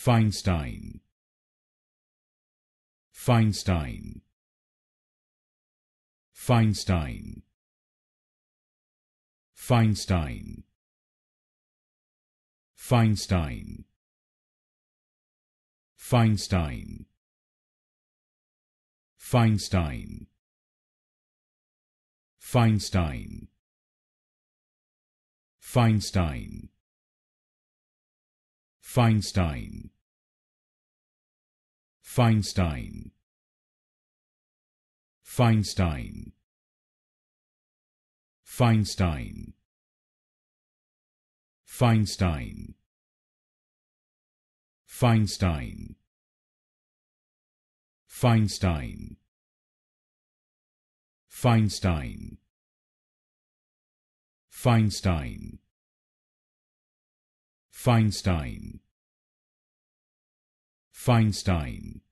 Feinstein. Feinstein. Feinstein. Feinstein. Feinstein. Feinstein. Feinstein. Feinstein. Feinstein Feinstein. Feinstein. Feinstein. Feinstein. Feinstein. Feinstein. Feinstein. Feinstein. Feinstein Feinstein. Feinstein